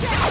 Don't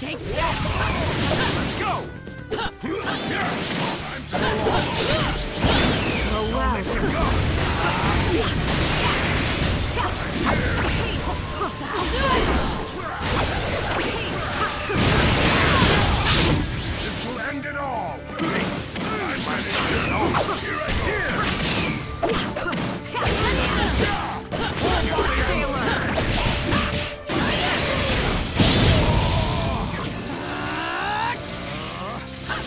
Take that!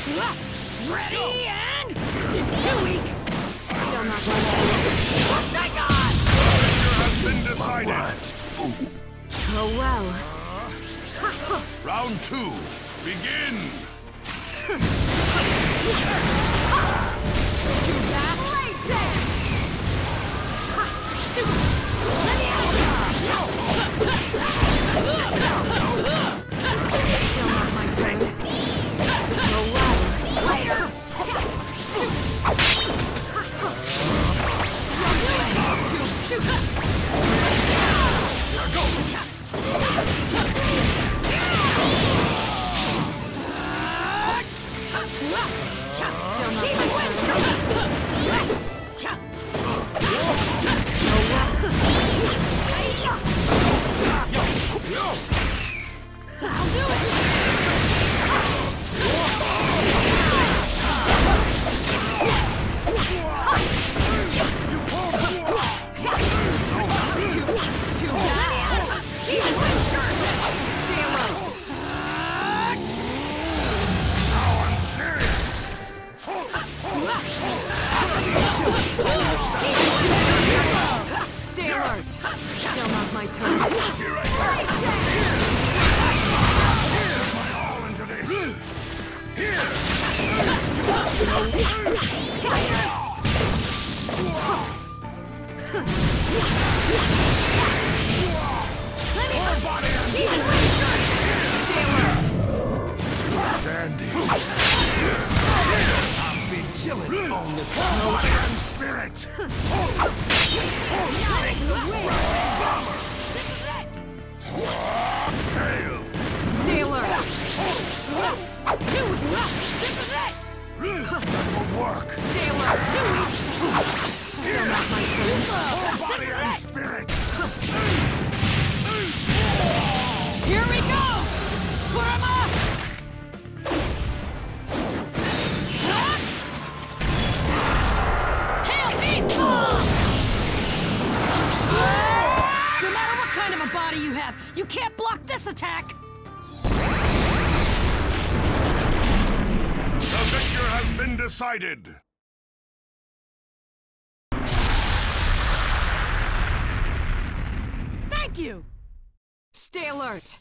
Ready and too weak. Still not What's I got? has been decided. Oh well. Round two. Begin. Too bad. Still the body and spirit. Fail. Will work. Stay alert! Two! Still not my turn. Body and spirit. Here we go! Kurama! Tailed Beast Bomb! No matter what kind of a body you have, you can't block this attack! Been decided. Thank you! Stay alert!